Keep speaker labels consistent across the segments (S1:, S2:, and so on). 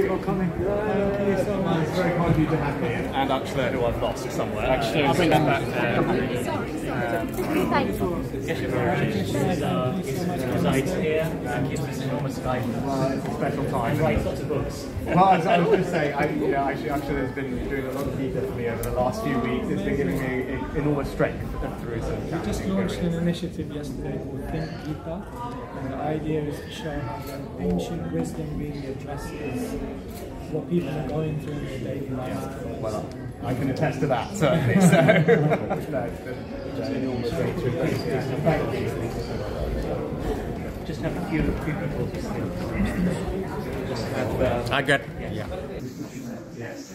S1: for coming. Thank you so much. It's very kind of you to have me.
S2: and Uxler, who I've lost somewhere.
S3: Actually,
S2: I'll bring that back there.
S4: Thank you.
S2: Yes, you're very right. He's, uh, he's resides here and gives us enormous guidance.
S1: Well, it's a special time.
S2: And writes lots of books.
S1: Well, I was, I was going to say, I, you know, actually, actually, has been doing a lot of detail for me over the last few weeks. It's been giving me enormous strength through some
S5: We just launched an initiative yesterday called Think Gita, and the idea is to show how the ancient wisdom really addresses what people are going through in their daily lives.
S1: Well, I can attest to that, certainly. So, no, just enormous strength through those. Yeah, Thank you.
S2: Just have a few, few people to speak. Just have, uh,
S3: I got.
S1: Yes.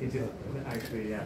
S1: It is actually, yeah.